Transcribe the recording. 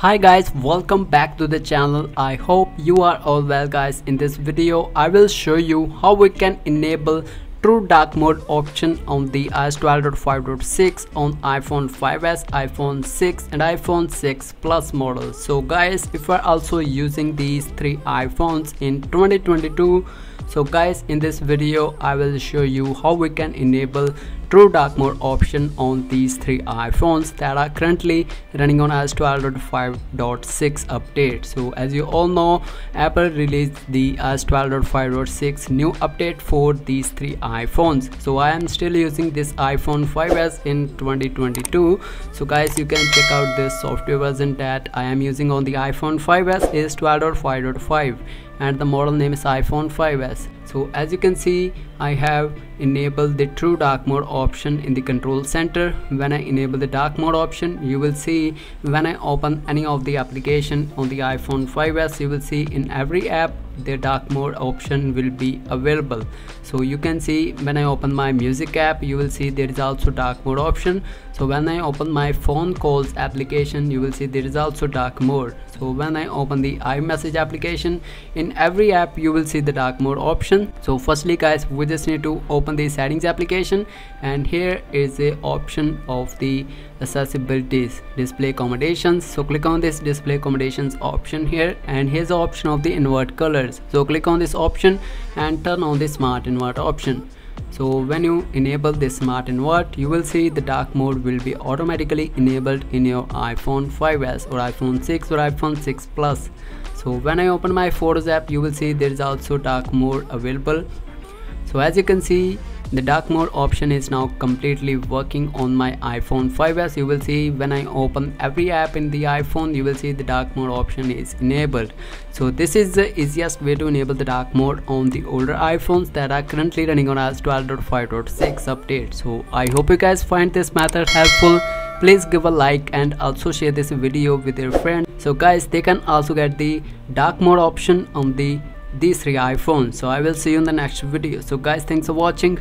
hi guys welcome back to the channel i hope you are all well guys in this video i will show you how we can enable true dark mode option on the iOS 12.5.6 on iPhone 5s, iPhone 6 and iPhone 6 Plus models. So guys, if you're also using these three iPhones in 2022, so guys in this video I will show you how we can enable true dark mode option on these three iPhones that are currently running on iOS 12.5.6 update. So as you all know, Apple released the iOS 12.5.6 new update for these three iPhones. So I am still using this iPhone 5s in 2022. So guys, you can check out this software version that I am using on the iPhone 5s is 12.5.5 and the model name is iPhone 5s so as you can see I have enabled the true dark mode option in the control center. When I enable the dark mode option you will see when I open any of the application on the iPhone 5s you will see in every app the dark mode option will be available. So you can see when I open my music app you will see there is also dark mode option. So when I open my phone calls application you will see there is also dark mode so when I open the iMessage application in every app you will see the dark mode option. So firstly guys we just need to open the settings application and here is the option of the accessibilities display accommodations. So click on this display accommodations option here and here's the option of the invert colors. So click on this option and turn on the smart invert option so when you enable this smart invert you will see the dark mode will be automatically enabled in your iphone 5s or iphone 6 or iphone 6 plus. So when i open my photos app you will see there is also dark mode available. So as you can see the dark mode option is now completely working on my iPhone 5s you will see when I open every app in the iPhone you will see the dark mode option is enabled. So this is the easiest way to enable the dark mode on the older iPhones that are currently running on iOS 12.5.6 update. So I hope you guys find this method helpful. Please give a like and also share this video with your friends so guys they can also get the dark mode option on the these three iPhones. So I will see you in the next video. So guys thanks for watching